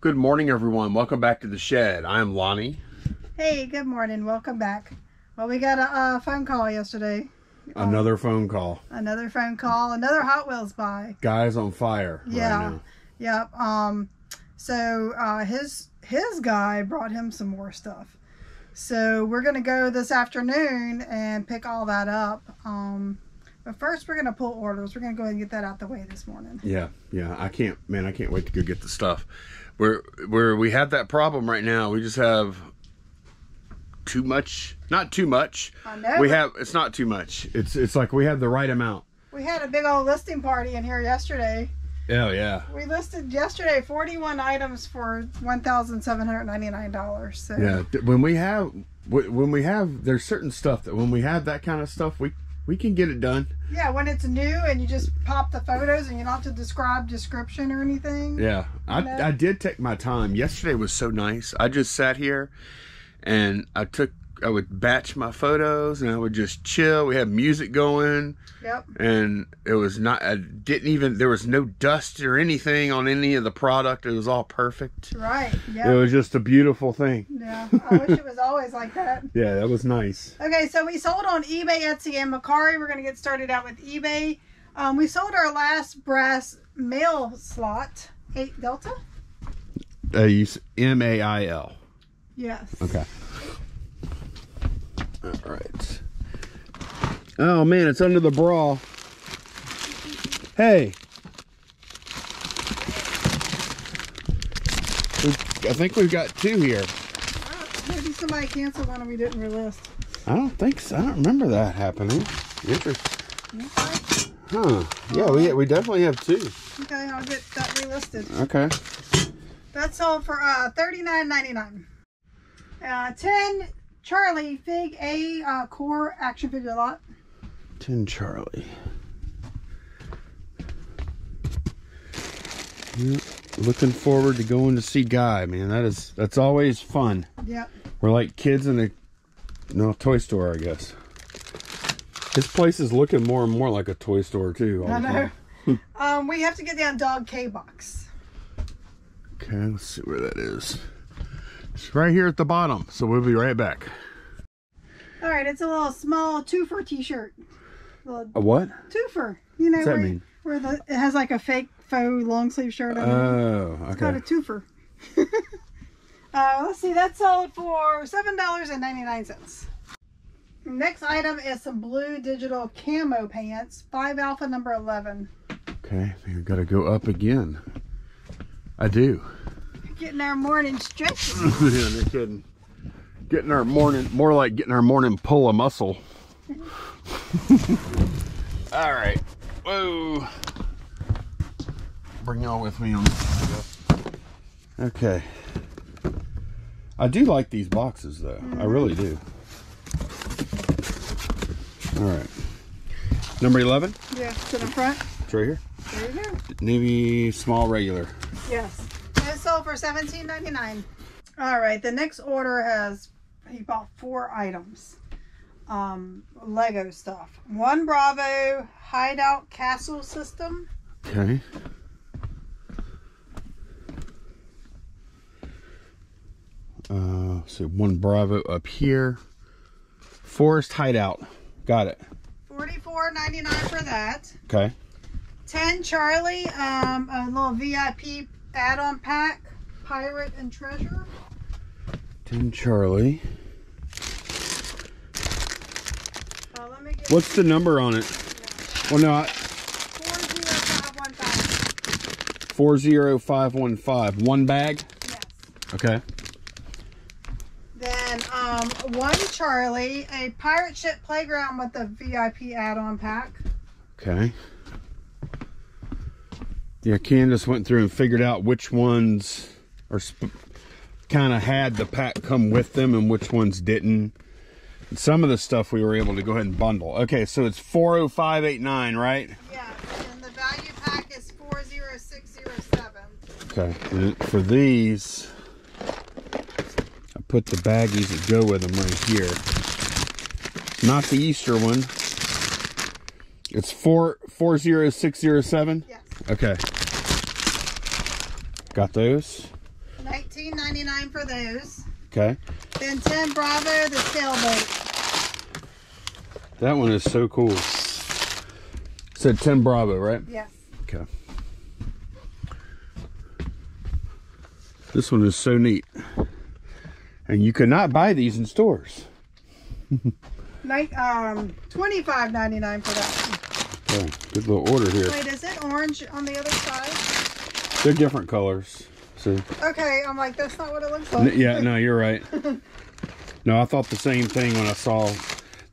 Good morning, everyone. Welcome back to the shed. I'm Lonnie. Hey, good morning. Welcome back. Well, we got a uh, phone call yesterday. Another phone call. Another phone call. Another Hot Wheels buy. Guys on fire. right Yeah. now. Yep. Um. So uh, his his guy brought him some more stuff. So we're gonna go this afternoon and pick all that up. Um. But first, we're gonna pull orders. We're gonna go ahead and get that out the way this morning. Yeah, yeah. I can't, man. I can't wait to go get the stuff. We're where we have that problem right now. We just have too much. Not too much. I know. We have. It's not too much. It's it's like we have the right amount. We had a big old listing party in here yesterday. Oh yeah. We listed yesterday 41 items for $1,799. So Yeah. When we have when we have there's certain stuff that when we have that kind of stuff we we can get it done. Yeah, when it's new and you just pop the photos and you don't have to describe description or anything. Yeah, I, know? I did take my time. Yesterday was so nice. I just sat here and I took, I would batch my photos and I would just chill. We had music going Yep. and it was not, I didn't even, there was no dust or anything on any of the product. It was all perfect. Right. Yeah. It was just a beautiful thing. Yeah. I wish it was always like that. Yeah, that was nice. Okay, so we sold on eBay, Etsy, and Mercari. We're going to get started out with eBay. Um, we sold our last brass mail slot, 8 Delta. Uh, you, s- M-A-I-L. Yes. Okay. All right. Oh man, it's under the bra. Hey. I think we've got two here. Oh, maybe somebody canceled one and we didn't relist. I don't think so. I don't remember that happening. Interesting. Okay. Huh. Yeah, we we definitely have two. Okay, I'll get that relisted. Okay. That sold for uh, $39.99. Uh, 10 Charlie Fig A uh, Core Action Figure a Lot. Ten Charlie. Yep. Looking forward to going to see Guy, man. That is that's always fun. Yep. We're like kids in a no toy store, I guess. His place is looking more and more like a toy store too. I know. um, we have to get down Dog K Box. Okay, let's see where that is. It's right here at the bottom, so we'll be right back. All right, it's a little small twofer T-shirt. Little A what? twofer. You know What's that where, mean? where the it has like a fake faux long sleeve shirt on it. Oh, It's called a okay. twofer. uh, let's see, that sold for seven dollars and ninety nine cents. Next item is some blue digital camo pants, five alpha number eleven. Okay, we gotta go up again. I do. Getting our morning stretch. yeah, no kidding. Getting our morning, more like getting our morning pull a muscle. All right. Whoa. Bring y'all with me on this. Okay. I do like these boxes though. I mm-hmm. really do. All right. Number 11. yeah, to the front. It's right here. There you go. Navy small regular. Yes. It sold for seventeen ninety nine. All right, the next order has he bought four items. Um, Lego stuff. One Bravo hideout castle system. Okay. Uh, so one Bravo up here. Forest Hideout. Got it. Forty four ninety nine for that. Okay. 10 Charlie, um, a little VIP add on pack, Pirate and Treasure. 10 Charlie. Uh, let me get What's the number on it? Well, no, I, 40515. 40515. One bag? Yes. Okay. Then um, one Charlie, a pirate ship playground with a VIP add on pack. Okay. Yeah, Candace went through and figured out which ones are kind of had the pack come with them and which ones didn't. And some of the stuff we were able to go ahead and bundle. Okay, so it's 40589, right? Yeah, and the value pack is 40607. Okay. And for these, I put the baggies that go with them right here. Not the Easter one. It's four four zero six zero seven. Yes. Okay. Got those. Nineteen ninety nine for those. Okay. Then ten Bravo, the sailboat. That one is so cool. Said 10 Bravo, right? Yes. Okay. This one is so neat. And you could not buy these in stores. Um twenty five ninety nine for that. Okay, good little order here. Wait, is it orange on the other side? They're different colors. See? Okay, I'm like that's not what it looks N- like. Yeah, no, you're right. No, I thought the same thing when I saw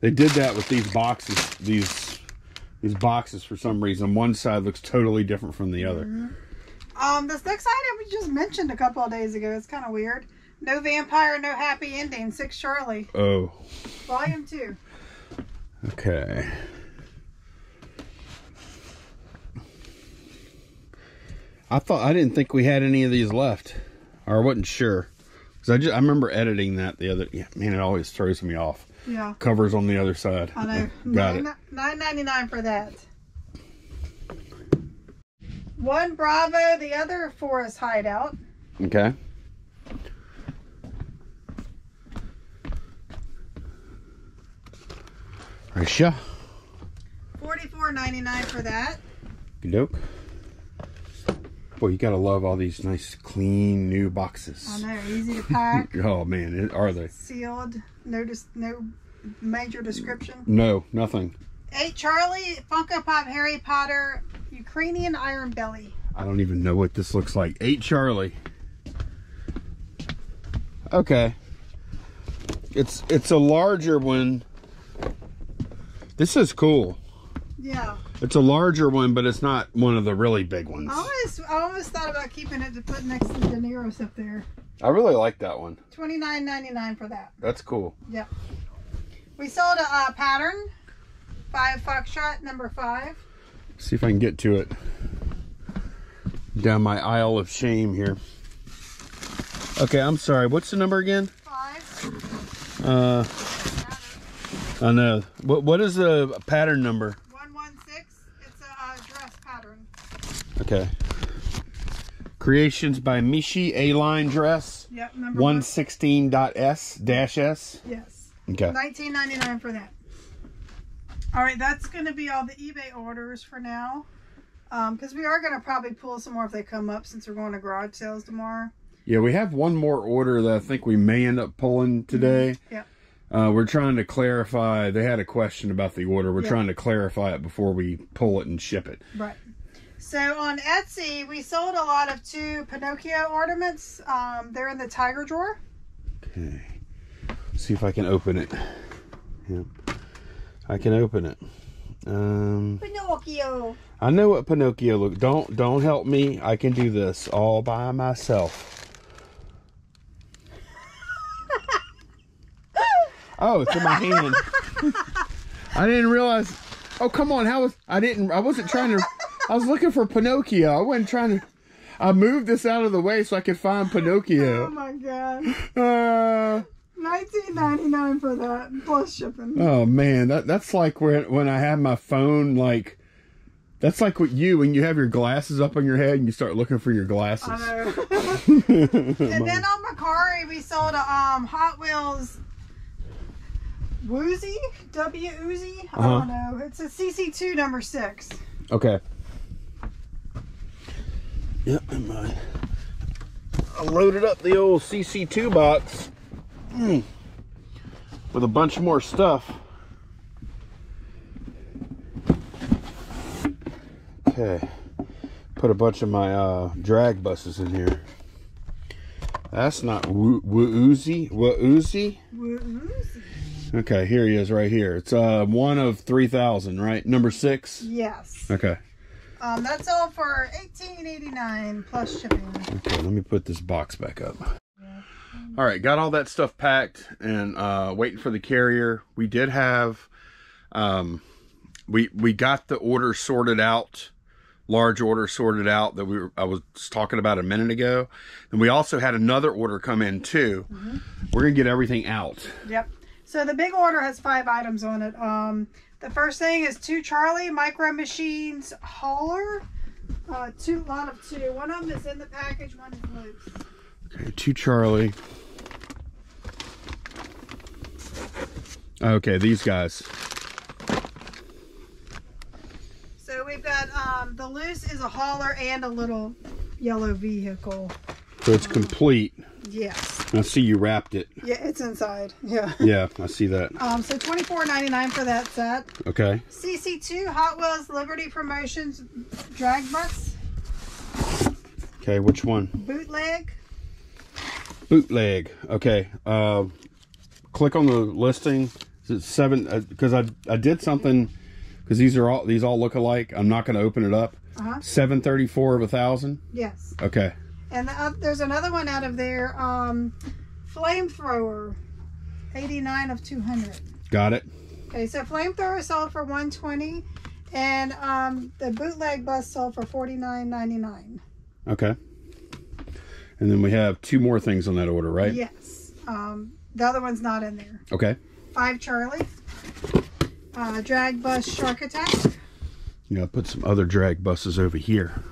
they did that with these boxes. These these boxes for some reason. One side looks totally different from the other. Um, this next item we just mentioned a couple of days ago. It's kind of weird. No vampire, no happy ending. Six Charlie, Oh, volume two. okay. I thought I didn't think we had any of these left, or I wasn't sure. Cause I just I remember editing that the other. Yeah, man, it always throws me off. Yeah, Covers on the other side. I know. Got it. Nine nine ninety nine for that. One Bravo, the other Forest Hideout. Okay. Risha. Forty four ninety nine for that. Dope. Boy, you gotta love all these nice, clean, new boxes. I know, easy to pack, Oh man, it, are they? sealed. No, dis- no major description. No, nothing. Eight Charlie, Funko Pop, Harry Potter, Ukrainian Iron Belly. I don't even know what this looks like. Eight Charlie. Okay. It's it's a larger one. This is cool. Yeah. It's a larger one, but it's not one of the really big ones. I almost, I always thought about keeping it to put next to De Niro's up there. I really like that one. Twenty nine ninety nine for that. That's cool. Yep. We sold a uh, pattern, five Foxtrot number five. See if I can get to it. Down my aisle of shame here. Okay, I'm sorry. What's the number again? Five. Uh, I know. What What is the pattern number? One one six. It's a uh, Okay. Creations by Mishi A line dress Yep. Number one sixteen dot S dash S. Yes. Okay. Nineteen ninety nine for that. All right, that's going to be all the eBay orders for now. Because we are going to probably pull some more if they come up since we're going to garage sales tomorrow. Yeah, we have one more order that I think we may end up pulling today. Yeah. Uh, we're trying to clarify. They had a question about the order. We're Yeah. trying to clarify it before we pull it and ship it. Right. So on Etsy, we sold a lot of two Pinocchio ornaments. Um, they're in the tiger drawer. Okay. See if I can open it. Yep. I can open it. Um, Pinocchio. I know what Pinocchio look. Don't don't help me. I can do this all by myself. Oh, it's in my hand. I didn't realize. Oh, come on. How was I didn't I wasn't trying to I was looking for Pinocchio. I wasn't trying to I moved this out of the way so I could find Pinocchio. Oh my god. Uh, Nineteen ninety nine for that plus shipping. oh man, that that's like when when I have my phone like that's like what you when you have your glasses up on your head and you start looking for your glasses. I and then on Mercari, we sold a um, Hot Wheels Woozy W Uzi. I don't know. It's a CC2 number six. Okay. Yep, and my I loaded up the old CC2 box mm, with a bunch more stuff. Okay, put a bunch of my uh, drag buses in here. That's not woo woozy. Woozy. Woozy. Okay, here he is, right here. It's uh one of three thousand, right? Number six. Yes. Okay. Um, that's all for eighteen eighty nine plus shipping. Okay, let me put this box back up. All right, got all that stuff packed and uh, waiting for the carrier. We did have, um, we we got the order sorted out, large order sorted out that we were, I was talking about a minute ago, and we also had another order come in too. We're gonna get everything out. Yep. So the big order has five items on it. Um, the first thing is two Charlie Micro Machines hauler. Uh, two lot of two. One of them is in the package. One is loose. Okay, two Charlie. Okay, these guys. So we've got um, the loose is a hauler and a little yellow vehicle. So it's complete. Yes. I see you wrapped it. Yeah, it's inside. Yeah. Yeah, I see that. Um, so twenty four ninety nine for that set. Okay. CC two Hot Wheels Liberty Promotions drag bus Okay, which one? bootleg. Bootleg. Okay. Uh, click on the listing. Is it seven? Because I I did something. Because these are all these all look alike. I'm not going to open it up. Uh huh. Seven thirty four of a thousand. Yes. Okay. And the, uh, there's another one out of there. Um, flamethrower, eighty nine of two hundred. Got it. Okay, so flamethrower sold for 120 and um, the bootleg bus sold for 49.99. Okay. And then we have two more things on that order, right? Yes. Um, the other one's not in there. Okay. Five Charlie. Uh, drag bus Shark Attack. Yeah, put some other drag buses over here.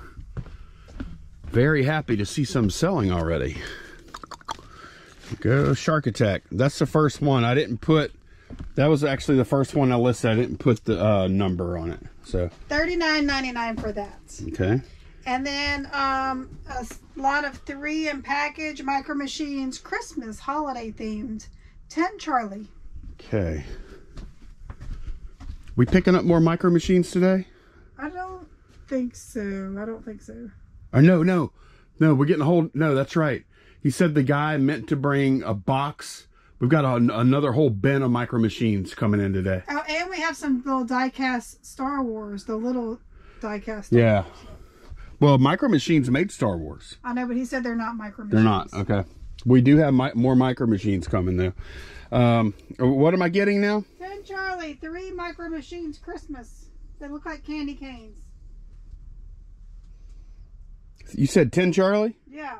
Very happy to see some selling already. Go Shark Attack. That's the first one. I didn't put. That was actually the first one I listed. I didn't put the uh, number on it. So 39.99 for that. okay. And then um, a s- lot of three and package micro machines Christmas holiday themed. 10 Charlie. Okay. We picking up more micro machines today? I don't think so. I don't think so. Or no, no, no. We're getting a whole. No, that's right. He said the guy meant to bring a box. We've got a, another whole bin of micro machines coming in today. Oh, and we have some little die-cast Star Wars, the little die-cast. Yeah. Wars. Well, Micro Machines made Star Wars. I know, but he said they're not micro machines. They're not. Okay. We do have mi- more Micro Machines coming though. Um, what am I getting now? Ten Charlie, three micro machines Christmas. They look like candy canes. You said ten, Charlie. Yeah.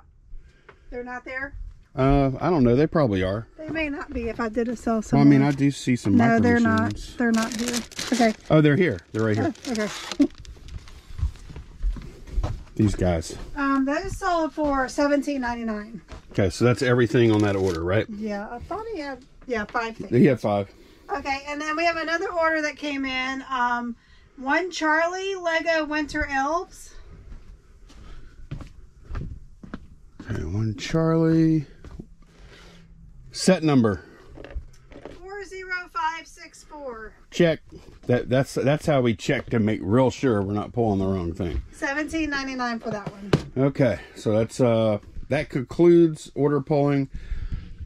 They're not there? Uh, I don't know. They probably are. They may not be if I did a sell Well. I mean, I do see some. No, they're machines. not. They're not here. Okay. Oh, they're here. They're right here. Okay. These guys. Um, those sold for seventeen ninety nine. Okay, so that's everything on that order, right? Yeah, I thought he had yeah five things. He had five. Okay, and then we have another order that came in. Um, one Charlie Lego Winter Elves. Okay, one Charlie. Set number. Four zero five six four. Check. That that's that's how we check to make real sure we're not pulling the wrong thing. Seventeen ninety nine for that one. Okay, so that's uh that concludes order pulling.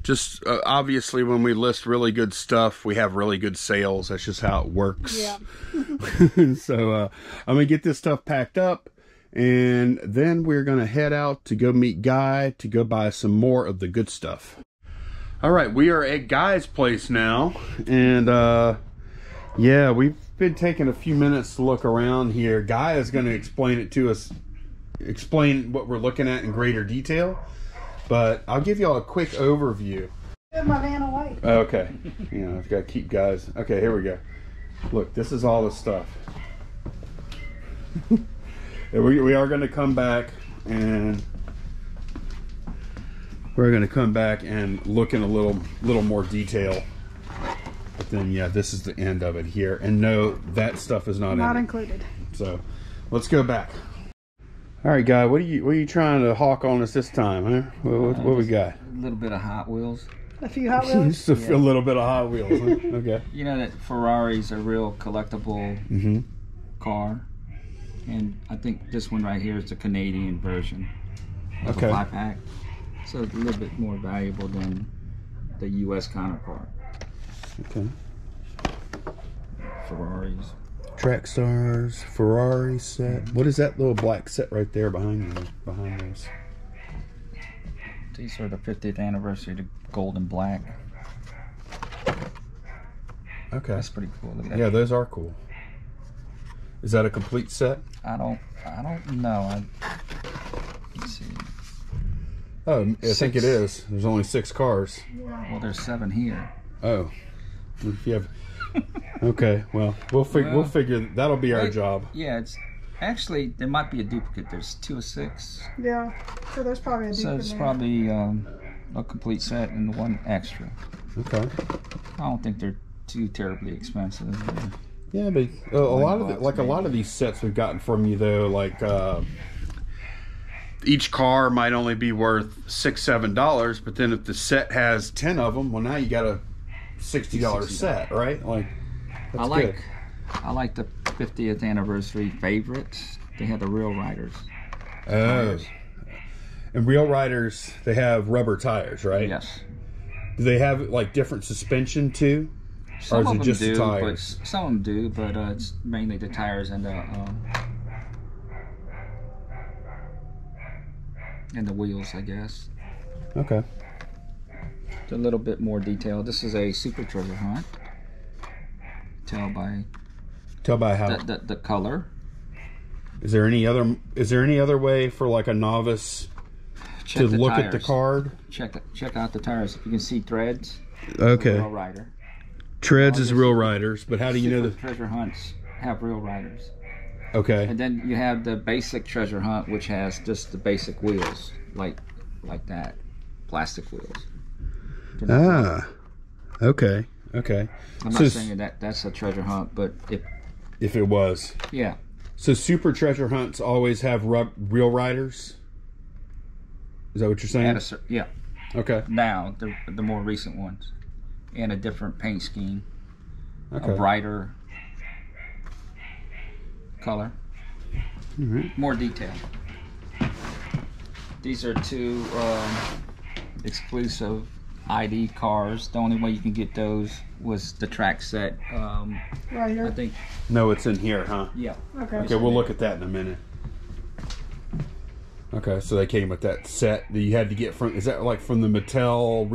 Just uh, obviously, when we list really good stuff, we have really good sales. That's just how it works. Yeah. so uh, I'm gonna get this stuff packed up, and then we're gonna head out to go meet Guy to go buy some more of the good stuff. All right, we are at Guy's place now, and uh, yeah, we've been taking a few minutes to look around here. Guy is gonna explain it to us, explain what we're looking at in greater detail, but I'll give y'all a quick overview. My van away. Okay. You know, I've got to keep guys. Okay, here we go. Look, this is all the stuff. And we, we are going to come back and we're going to come back and look in a little little more detail. But then, yeah, this is the end of it here. And no, that stuff is not, Not in it. included. So, let's go back. All right, guy, what are you what are you trying to hawk on us this time, huh? What, what, what we got? A little bit of Hot Wheels. A few Hot Wheels. Just a, a little bit of Hot Wheels. Huh? Okay. You know that Ferrari's a real collectible Mm-hmm. car, and I think this one right here is the Canadian version of Okay. a five pack. So it's a little bit more valuable than the U.S. counterpart. Okay. Ferraris. Track stars, Ferrari set. What is that little black set right there behind you? Behind us. These are the 50th anniversary, the gold and black. Okay. That's pretty cool. Look at that. Yeah, those are cool. Is that a complete set? I don't, I don't know. I, let's see. Oh, I think it is. There's only six cars. Well, there's seven here. Oh, if you have. Okay, well, we'll figure. We'll Well, figure. That'll be our Wait. job. Yeah, it's Actually, there might be a duplicate. There's two of six. Yeah. So there's probably a So it's there. probably um, a complete set and one extra. Okay. I don't think they're too terribly expensive. Yeah, but uh, a lot of the, bucks, like a lot of these sets we've gotten from you though, like uh, each car might only be worth six seven dollars, but then if the set has ten of them, well now you got a sixty dollar set, right? Like that's I like good. I like the 50th anniversary favorites. They had the real riders. Oh, tires. and real riders they have rubber tires, right? Yes. Do they have like different suspension too? Some of them just the do, tires? but some of them do, but uh, it's mainly the tires and the um, and the wheels, I guess. Okay. It's a little bit more detail. This is a super treasure hunt. Tell by Tell by how. the, the, the color. Is there any other? Is there any other way for like a novice Check to the look at the card? Check check out the tires. If you can see threads, Okay. rider. Treads is real riders, but how do you know the? treasure hunts have real riders? Okay. And then you have the basic treasure hunt, which has just the basic wheels, like like that, plastic wheels. Ah. Okay. Okay. I'm so not saying that that's a treasure hunt, but if If it was. yeah, So super treasure hunts always have rub- real riders. Is that what you're saying? a yeah. Okay. Now the the more recent ones, and a different paint scheme, Okay. a brighter color, Alright. more detail. These are two um, exclusive ID cars. The only way you can get those was the track set. Um, Right I think No, it's in here, huh? yeah. Okay. Okay, we'll look at that in a minute. Okay, so they came with that set that you had to get from. Is that like from the Mattel?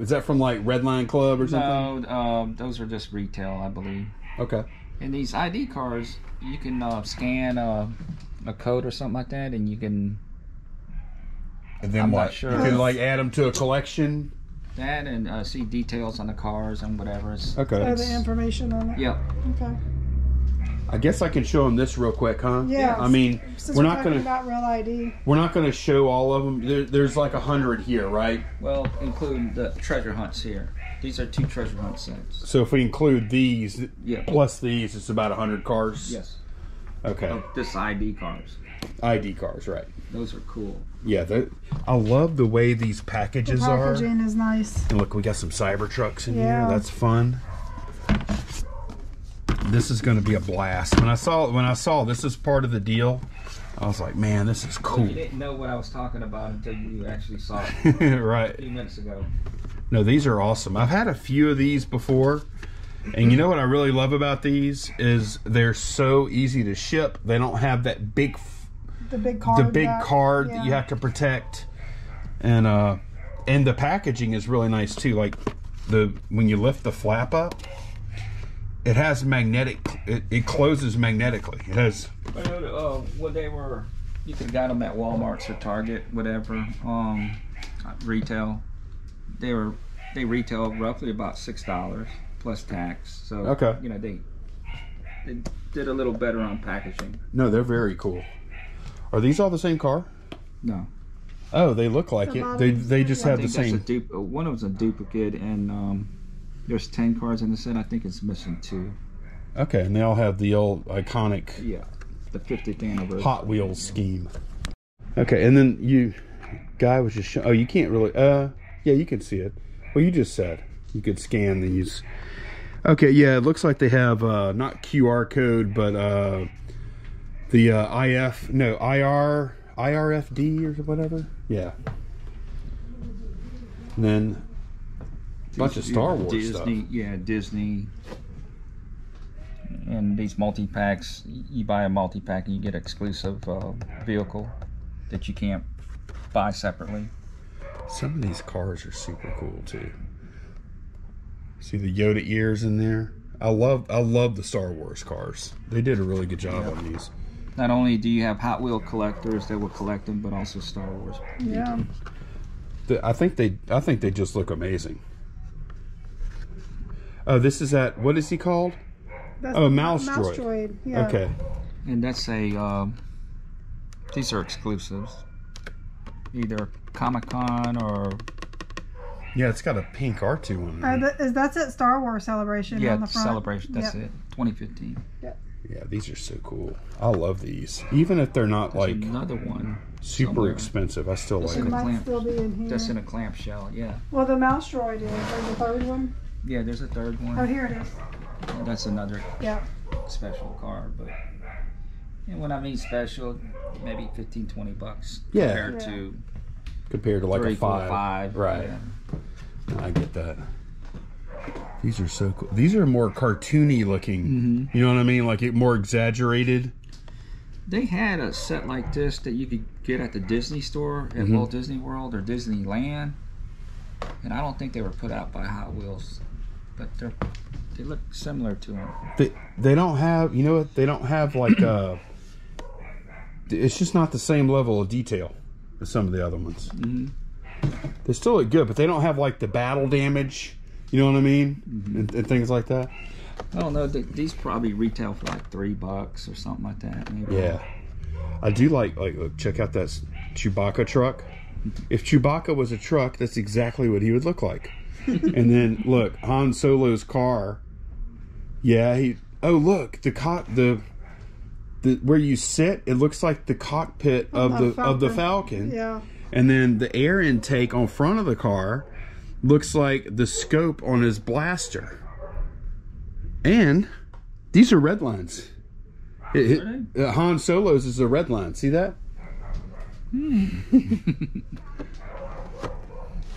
Is that from like Redline Club or something? No, um, those are just retail, I believe. Okay. And these ID cards, you can uh, scan uh, a code or something like that, and you can And then I'm not what? sure. You can like add them to a collection. that and uh, see details on the cars and whatever. It's, Okay. Oh, the information on it. Yep. Okay. I guess I can show them this real quick, huh? Yeah. I mean, Since we're we're, not gonna about real ID. we're not gonna show all of them. There, there's like a hundred here, right? Well, including the treasure hunts here. These are two treasure hunt sets. So if we include these Yeah. plus these, it's about a hundred cars. Yes. Okay. Of this ID cars. ID cars, right? Those are cool. Yeah. that- I love the way these The packages are. packaging is nice. And look, we got some cyber trucks in Yeah. here. That's fun. This is going to be a blast. When I saw when I saw this is part of the deal, I was like, man, this is Well, cool. you didn't know what I was talking about until you actually saw it a right. few minutes ago. No, these are awesome. I've had a few of these before. And you know what I really love about these is they're so easy to ship. They don't have that big The big card. the big back. card that you have to protect. And uh and the packaging is really nice too. Like the when you lift the flap up, it has magnetic it, it closes magnetically. It has I know uh, when they were, you could have got them at Walmart's or Target, whatever, um, retail. They were, they retail roughly about six dollars plus tax. So Okay. you know they, they did a little better on packaging. no, they're very cool. Are these all the same car? No, Oh, they look like it. They they just have the think a same. dupe. One of them's a duplicate, and um, there's ten cards in the set. I think it's missing two. Okay, and they all have the old iconic Yeah, the 50th anniversary. Hot Wheels scheme. Okay, and then you guy was just show, oh you can't really uh yeah you can see it. Well you just said you could scan these. Okay, yeah, it looks like they have uh not QR code but uh the uh IF no IR IRFD or whatever. Yeah. And then bunch of Star Wars Disney, stuff. yeah, Disney. And these multi packs, you buy a multi pack and you get exclusive uh, vehicle that you can't buy separately. Some of these cars are super cool too. See the Yoda ears in there. I love I love the Star Wars cars. They did a really good job on these. Not only do you have Hot Wheel collectors that will collect them, but also Star Wars. Yeah. The- I think they I think they just look amazing. Oh, this is at what is he called? That's Oh, the Mouse mouse Droid. droid. Yeah. Okay. and that's a um, these are exclusives either comic-con or Yeah, it's got a pink R2 on Uh, there. is that's at Star Wars Celebration yeah on the front. celebration that's Yep. it 2015 Yeah, these are so cool. I love these. Even if they're not There's like another one super somewhere. expensive, I still That's like It in them. a might clamp. still be in here. that's in a clamshell yeah well, the mouse droid is. There's a third one. Yeah there's a third Oh, one here it is. that's another Yeah. special car but and when I mean special maybe 15 20 bucks Yeah. compared Yeah. to Compared to like three, a five. five, Right. yeah. I get that. These are so cool. These are more cartoony looking. Mm-hmm. You know what I mean? Like it more exaggerated. They had a set like this that you could get at the Disney store at Mhm. Walt Disney World or Disneyland, and I don't think they were put out by Hot Wheels, but they're they look similar to them. They they don't have. You know what? They don't have like uh It's just not the same level of detail as some of the other ones. hmm They still look good, but they don't have like the battle damage. You know what I mean? And, and things like that. I don't know. th- These probably retail for like three bucks or something like that. Maybe. Yeah, I do like like look, check out that Chewbacca truck. If Chewbacca was a truck, that's exactly what he would look like. and then look, Han Solo's car. Yeah, he. Oh look, the cot the. The, where you sit, it looks like the cockpit of the the of the Falcon. Falcon, Yeah. and then the air intake on front of the car looks like the scope on his blaster. And these are red lines. It, it- uh, Han Solo's is a red line. See that?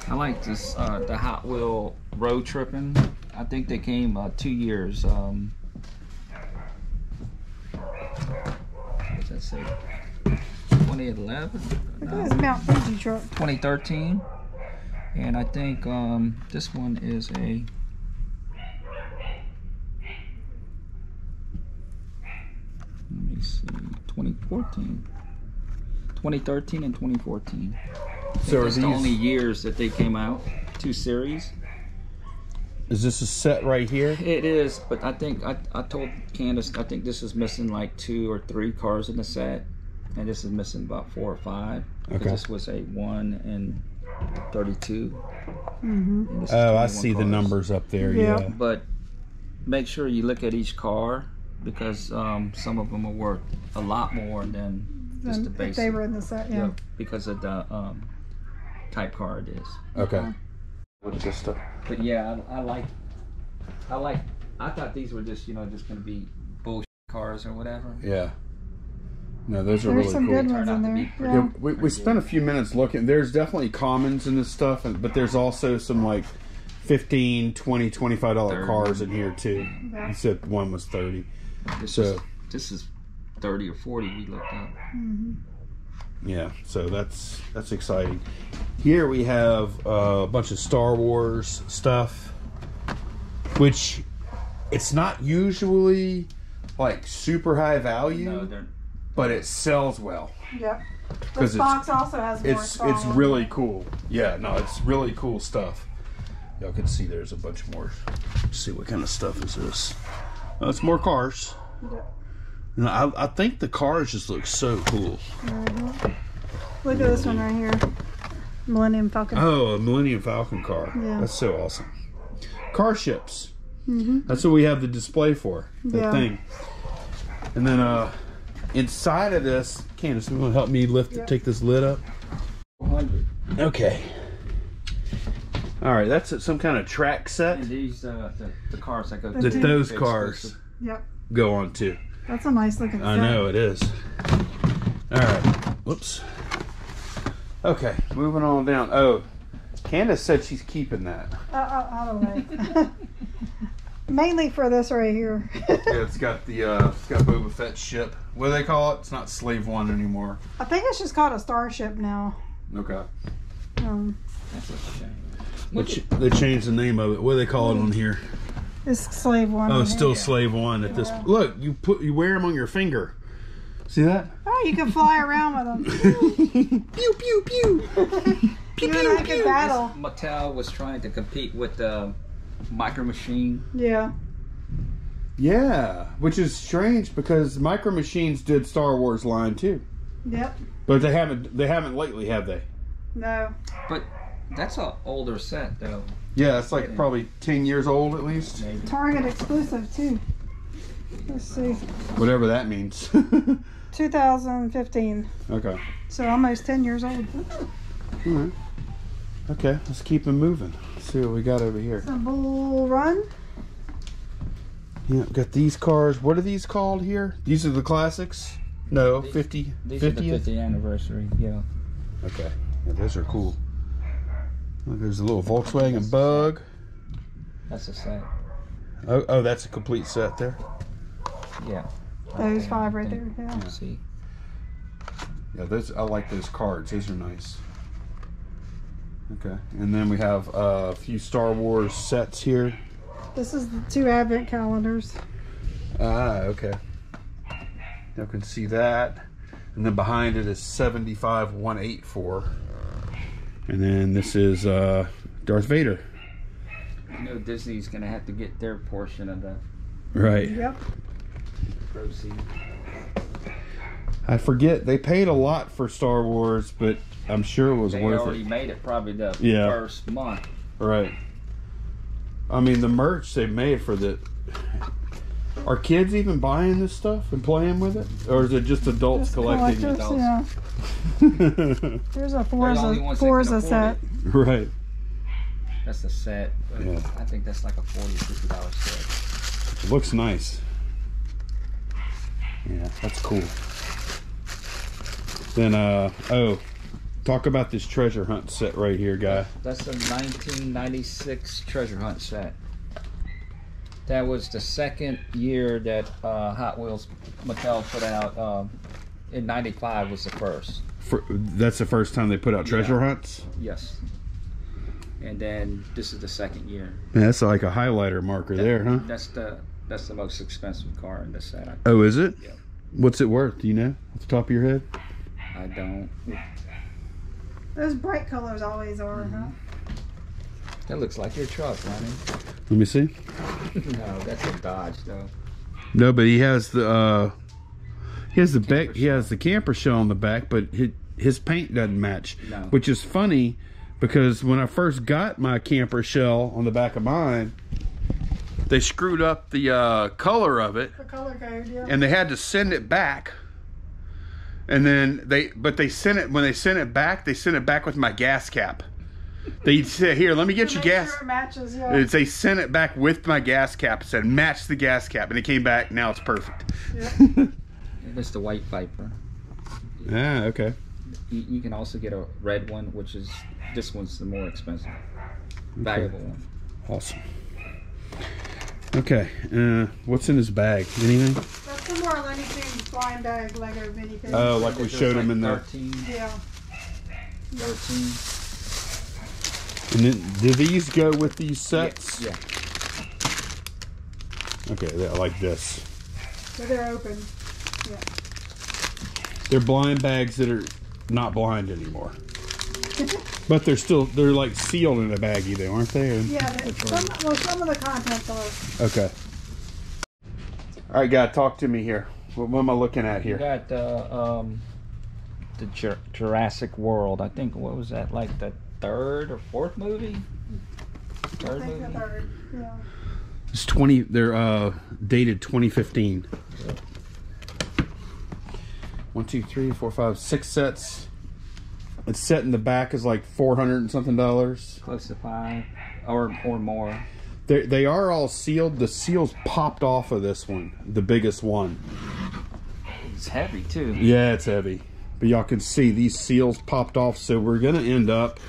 I like this uh, the Hot Wheel road tripping. I think they came uh, two years. Um, what's that say? 2011? Look No, this Mount Fuji truck. 2013. And I think um, this one is a. Let me see. 2014. 2013 and 2014. So are these? the only years that they came out. Two series. is this a set right here? It is, but I think I, I told Candace I think this is missing like two or three cars in the set, and this is missing about four or five. Okay. This was a one and thirty-two. Mm-hmm. and Oh, I 21 see the numbers up there. Yeah. Yeah. But make sure you look at each car because um, some of them are worth a lot more than just the If basic. they were in the set, yeah. Yeah, because of the um, type car it is. Okay. What's this stuff? But yeah, I, I like, I like. I thought these were just you know just gonna be bullshit cars or whatever. Yeah. No, those are There's really some cool. good ones in out to be there. Yeah. Yeah, we, we spent a few minutes looking. There's definitely commons in this stuff, but there's also some like 15 20 25 dollar cars in here too. Yeah. You said one was 30. This So- is this is thirty or forty. We looked up. Mm-hmm. Yeah, so that's that's exciting. Here we have uh, a bunch of Star Wars stuff, which it's not usually like super high value, No, but it sells well. Yep. 'Cause This it's- box also has more It's Star it's Wars. really cool. Yeah, no, it's really cool stuff. Y'all can see there's a bunch more. Let's see what kind of stuff is this? Oh, it's more cars. Yeah. No, I, I think the cars just look so cool. Look at this one right here. Millennium Falcon. Oh, a Millennium Falcon car. Yeah. That's so awesome. Car ships. hmm That's what we have the display for. That Yeah. thing. And then uh inside of this, Candace, you want to help me lift Yep. take this lid up? 100. Okay. All right, that's some kind of track set And these uh, the, the cars that go. The that those cars Yep. go on to. That's a nice looking I know it is. All right. Whoops. Okay, moving on down. Oh, Candace said she's keeping that. Uh, uh, out of the way. Mainly for this right here. Yeah, it's got the uh, it's got Boba Fett ship. What do they call it? It's not Slave One anymore. I think it's just called a starship now. Okay. Um, That's a shame. They, ch- they changed the name of it. What do they call it on here? It's slave one. Oh, on it's here. still Slave One at this. Look, you put you wear them on your finger. See that? Oh, you can fly around with them. pew pew pew. you and I can battle. Mattel was trying to compete with the Micro Machine. Yeah. Yeah, which is strange because Micro Machines did Star Wars line too, Yep. but they haven't. They haven't lately, have they? No. But that's an older set though. Yeah, it's like probably ten years old at least. Target exclusive too. Let's see. Whatever that means. 2015. okay. So almost 10 years old. All right. Okay, let's keep them moving. Let's see what we got over here. It's a bull run. Yeah, we got these cars. What are these called here? These are the classics? No, 50, These are the 50th? 50th anniversary. Yeah. Okay. Yeah, those are cool. Look, there's a little Volkswagen Bug. That's a set. Oh, oh, that's a complete set there. Yeah. Those there, five right there. think. Yeah. See. Yeah, those I like those cards. Those are nice. Okay, and then we have uh, a few Star Wars sets here. This is the two advent calendars. Ah, okay. You can see that. And then behind it is 75184. And then this is uh, Darth Vader. You know Disney's gonna have to get their portion of the Right. Yep. proceeds. I forget they paid a lot for Star Wars, but I'm sure it was worth it. They worth already it. made it probably the Yeah. first month. Right. I mean, the merch they made for the. Are kids even buying this stuff and playing with it, or is it just adults Just collecting it? collectors. Yeah. There's a They're the only Forza, ones that Forza set. afford right. That's a set. But Yeah. I think that's like a 40 50 dollar set. It looks nice. Yeah, that's cool. Then, uh, oh, talk about this treasure hunt set right here, guy. That's a 1996 treasure hunt set. That was the second year that uh, Hot Wheels Mattel put out. Um, in '95 was the first. For, that's the first time they put out treasure Yeah. hunts. Yes. And then this is the second year. Man, that's like a highlighter marker there, huh? That's the that's the most expensive car in the set. Oh, is it? Yeah. What's it worth? Do you know off the top of your head? I don't. Those bright colors always are, huh? That looks like your truck, Ronnie. Let me see. no, that's a Dodge though. No, but he has the uh he has the back he has the camper shell on the back, but his, his paint doesn't match. No. Which is funny because when I first got my camper shell on the back of mine, they screwed up the uh, color of it The color code, yeah. and they had to send it back. And then they but they sent it when they sent it back, they sent it back with my gas cap. They said, "Here, let me get you gas." Sure it matches, yeah. It's, they sent it back with my gas cap. It said match the gas cap, and it came back. Now it's perfect. Yep. That's the White Viper. ah, okay. You, you can also get a red one, which is this one's the more expensive, valuable one. Awesome. Okay, uh, what's in his bag? Anything? That's the more Looney Tunes flying bag Lego mini. Oh, like we This is showed him like in there. 13, yeah. 13. And then, do these go with these sets? Yeah. Okay, yeah, like this. So they're open. They're blind bags that are not blind anymore. But they're still they're like sealed in a baggie though, aren't they? Yeah, they, some, well, some of the contents are. Okay. All right, guy, talk to me here. What, what am I looking at You here? got uh, um, the Jur- Jurassic World. I think what was that like the third or fourth movie? I Third think the movie. third. Yeah. It's twenty. They're uh, dated 2015. One, two, three, four, five, six sets. It's set in the back is like four hundred and something dollars. Close to five or or more. They they are all sealed. The seals popped off of this one, the biggest one. It's heavy too. Yeah, it's heavy. But y'all can see these seals popped off, so we're gonna end up.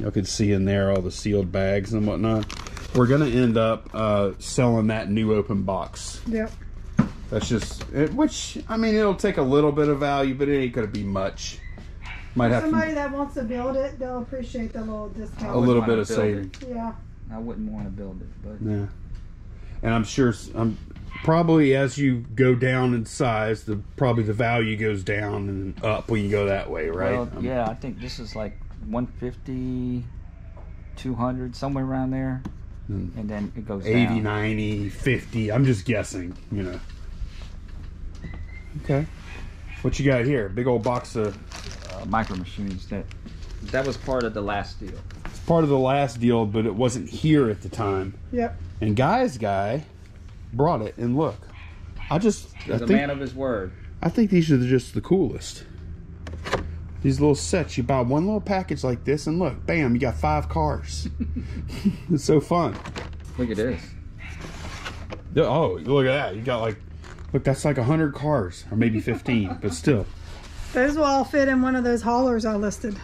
Y'all can see in there all the sealed bags and whatnot. We're gonna end up uh, selling that new open box. Yep. That's just it, which I mean it'll take a little bit of value, but it ain't gonna be much. Might have Somebody to, that wants to build it, they'll appreciate the little discount. wouldn't little bit of build saving. Yeah. I wouldn't want to build it, but Yeah, and I'm sure s- I'm probably as you go down in size, the probably the value goes down and up when you go that way, right? Well, Um, yeah, I think this is like 150, 200, somewhere around there. and then it goes 80, down. 90, 50. I'm just guessing, you know. Okay. What you got here? Big old box of. Uh, micro machines that that was part of the last deal. It's part of the last deal, but it wasn't here at the time. Yep. And Guy's guy brought it, and look. I just. I He's a think, man of his word. I think these are just the coolest. These little sets, you buy one little package like this, and look, bam, you got five cars. it's so fun. Look at this. Oh, look at that. You got like, look, that's like 100 cars, or maybe 15, but still. Those will all fit in one of those haulers I listed.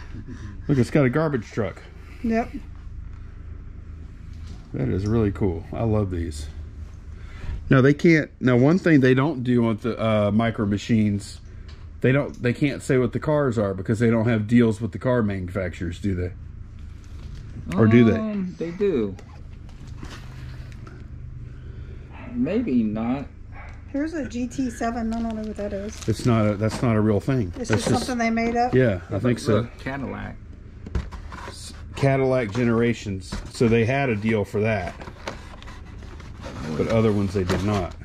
Look, it's got a garbage truck. Yep. That is really cool. I love these. Now they can't. Now one thing they don't do with the uh, micro machines, they don't. They can't say what the cars are because they don't have deals with the car manufacturers, do they? Or do they? Um, They do. Maybe not. Here's a GT7. I don't know what that is. It's not. A, that's not a real thing. It's that's just something they made up. Yeah, I think so. Cadillac. Cadillac Generations. So they had a deal for that, but other ones they did not.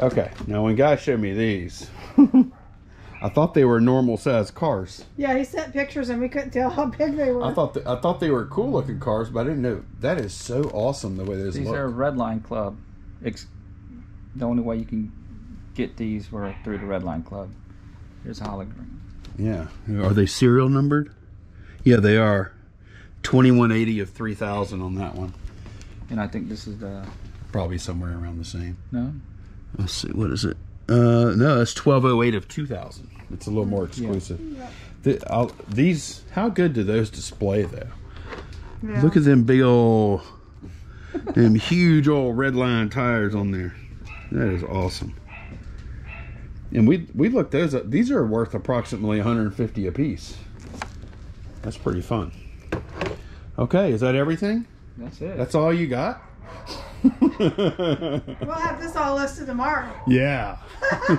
Okay, now when guy showed me these, I thought they were normal size cars. Yeah, he sent pictures and we couldn't tell how big they were. I thought th- I thought they were cool looking cars, but I didn't know that is so awesome the way those are These look. are Red Line Club. Ex- the only way you can get these were through the Red Line Club. Here's a hologram. Yeah, are they serial numbered? Yeah, they are. Twenty one eighty of three thousand on that one. And I think this is the Probably somewhere around the same. no. Let's see, what is it? Uh, no, that's twelve oh eight of two thousand. It's a little more exclusive. The, I'll, these, how good do those display though? Yeah. Look at them big old, them huge old red line tires on there. That is awesome. And we we looked those up. These are worth approximately 150 a piece. That's pretty fun. Okay, is that everything? That's it. That's all you got? We'll have this all listed tomorrow. Yeah.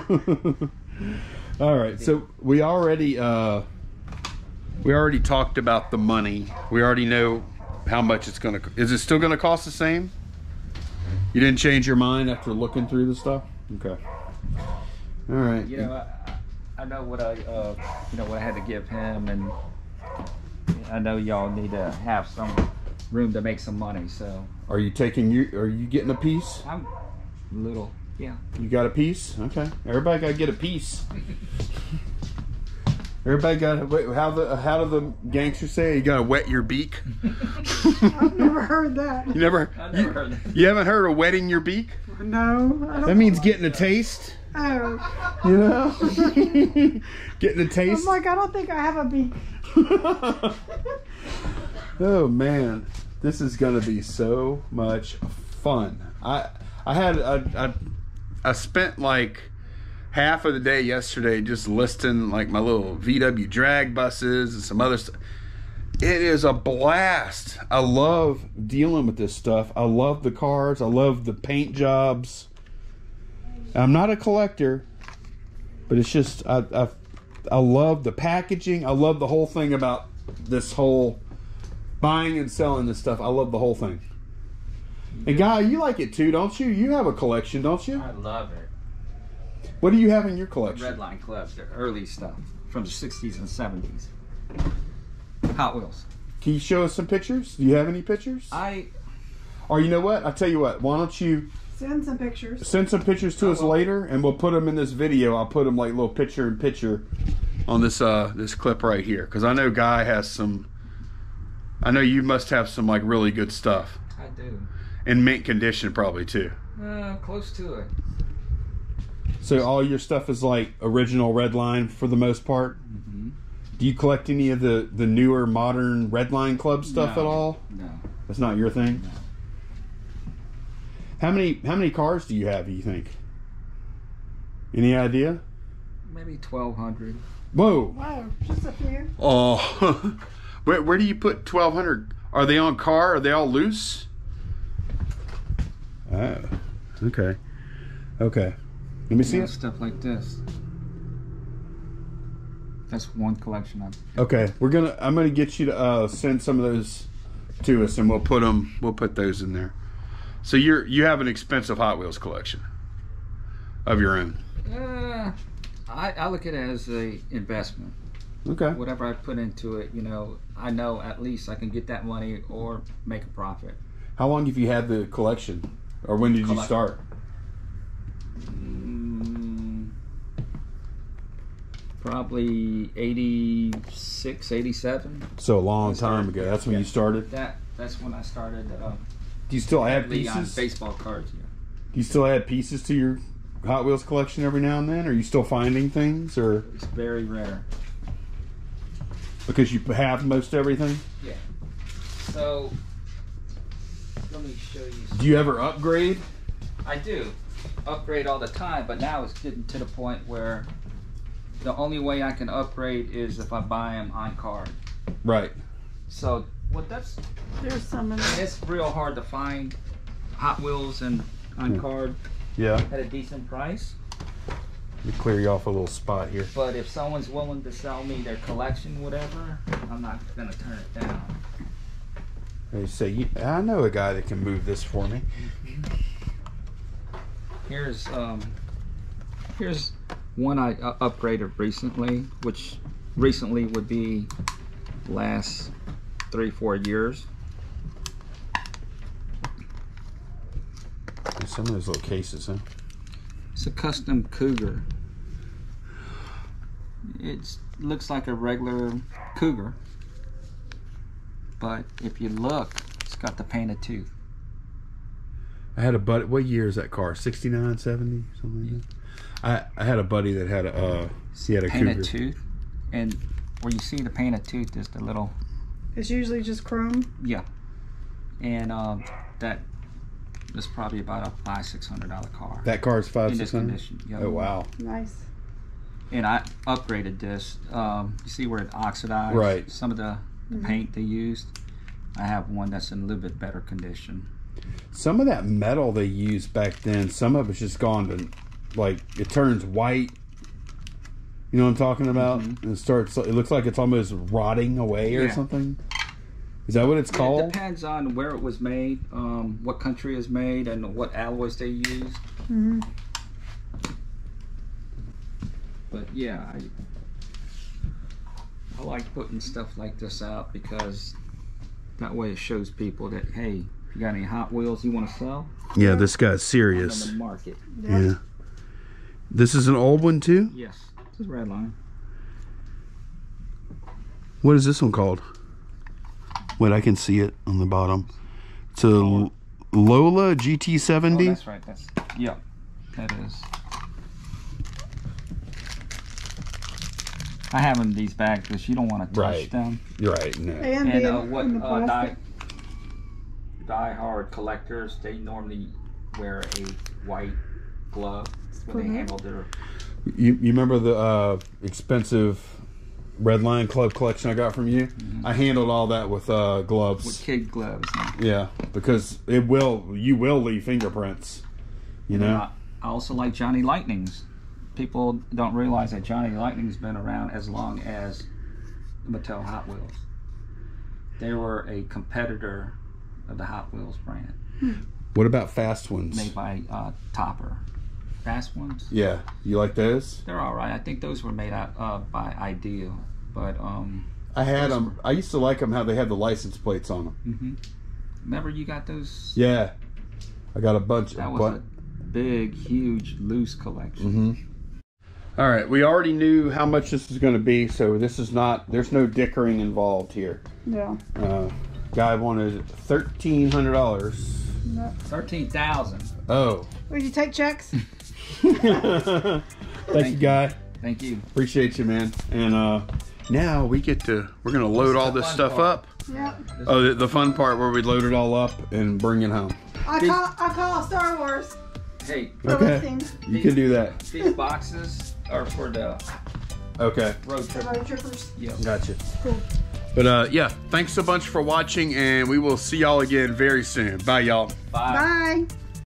All right. So we already uh we already talked about the money. We already know how much it's going to Is it still going to cost the same? You didn't change your mind after looking through the stuff? Okay. All right. you know, I, I know what I, uh, you know, what I had to give him, and I know y'all need to have some room to make some money. So Are you taking you are you getting a piece? I'm little, yeah. You got a piece? Okay. Everybody got to get a piece. Everybody got to wait. How the how do the gangsters say? You got to wet your beak. I've never heard that. You never, I never you, heard that. you haven't heard of wetting your beak? No. That means getting a taste, oh. you know? getting a I'm taste. like, I don't think I have a beak. oh man, this is gonna be so much fun. I I had I, I spent like half of the day yesterday just listing like my little VW drag buses and some other stuff. It is a blast. I love dealing with this stuff. I love the cars. I love the paint jobs. I'm not a collector, but it's just I I, I love the packaging. I love the whole thing about this whole buying and selling this stuff. I love the whole thing. And guy, you like it too, don't you? You have a collection, don't you? I love it. What do you have in your collection? Red Line Clubs, the early stuff from the 60s and 70s. Hot Wheels. Can you show us some pictures? Do you have any pictures? I Or you know what? I'll tell you what. Why don't you Send some pictures. send some pictures to I us will. later, and we'll put them in this video. I'll put them like little picture in picture on this uh this clip right here, because I know Guy has some. I know you must have some like really good stuff I do. in mint condition, probably too. Uh, close to it. So all your stuff is like original red line for the most part. Mm-hmm. Do you collect any of the the newer modern red line club stuff No. at all? No. That's not your thing. No. How many how many cars do you have? Do you think? Any idea? Maybe 1,200. Whoa! Wow, just a few. Oh, where where do you put twelve hundred? Are they on car? Are they all loose? Oh, okay, okay. Let me see You know, it. stuff like this. That's one collection of. Okay, we're gonna. I'm gonna get you to uh, send some of those to us, and we'll put them. We'll put those in there. So you're you have an expensive Hot Wheels collection of your own. Uh, I, I look at it as a investment. Okay. Whatever I put into it, you know, I know at least I can get that money or make a profit. How long have you had the collection, or when did you start? Mm, probably 86, 87. So a long time ago. That's when Yeah. you started. That that's when I started uh, Do you still add uh, pieces? baseball cards. Yeah. Do you still add pieces to your Hot Wheels collection every now and then? Are you still finding things, or It's very rare. because you have most everything? Yeah. So let me show you. Do you ever upgrade? I do upgrade all the time, but now it's getting to the point where the only way I can upgrade is if I buy them on card. Right. So what that's There's some in there. it's real hard to find Hot Wheels and on Hmm. card Yeah. at a decent price. Let me clear you off a little spot here. But if someone's willing to sell me their collection, whatever, I'm not gonna turn it down. They say, "You- I know a guy that can move this for me. Here's um, here's one I uh, upgraded recently, which recently would be last three four years. Some of those little cases, huh? It's a custom Cougar. It looks like a regular Cougar, but if you look, it's got the painted tooth. I had a buddy. What year is that car? 69, 70, something like that. I, I had a buddy that had a. Uh, he had a painted Cougar. tooth, and where you see the painted tooth is the little It's usually just chrome. yeah, and um, that was probably about a five six hundred dollar car That car's five in six condition. Yeah. Oh wow! Nice. And I upgraded this. Um, you see where it oxidized? Right. Some of the, the paint they used. I have one that's in a little bit better condition. Some of that metal they used back then, some of it's just gone to, like it turns white. You know what I'm talking about? And it starts. It looks like it's almost rotting away or Mm-hmm. Yeah. something. Is that what it's called? It depends on where it was made, um, what country is made, and what alloys they used. hmm But yeah, I I like putting stuff like this out because that way it shows people that hey, you got any Hot Wheels you want to sell? Yeah, this guy's serious. on the market. Yeah. This is an old one too. Yes, this is red line. What is this one called? Wait, I can see it on the bottom. It's a L- Lola Oh, GT70. that's right. That's yeah, that is. I have them in these bags because you don't want to touch Right. them. You're right. No. And, And uh, what the uh, die, die hard collectors, they normally wear a white glove when they handle their. You, you remember the uh, expensive Red Line Club collection I got from you? I handled all that with uh, gloves. With kid gloves. Yeah, because it will. You will leave fingerprints. You know. I also like Johnny Lightnings. People don't realize that Johnny Lightning's been around as long as Mattel Hot Wheels. They were a competitor of the Hot Wheels brand, What about fast ones? made by uh, Topper. Fast ones, Yeah, you like those? they're all right. I think those were made out uh, by Ideal, but um, I had them. I used to like them how they had the license plates on them. mhm. remember you got those? Yeah, I got a bunch. That of was a big, huge, loose collection. Mm-hmm. All right, we already knew how much this is going to be, so this is not. There's no dickering involved here. Yeah. Uh, guy wanted thirteen hundred dollars. Thirteen thousand. Oh, Would you take checks? thank you, guy. Thank you. Appreciate you, man. And uh, now we get to. We're gonna load all this stuff part. up. Yep. Oh, the, the fun part where we load it all up and bring it home. I call I call Star Wars Hey, Okay. listings. You can do that. these boxes are for the Okay, road The trip. road trippers. Yeah. gotcha. Cool. But uh, yeah, thanks a bunch for watching, and we will see y'all again very soon. Bye, y'all. Bye. Bye.